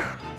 Yeah.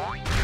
Bye.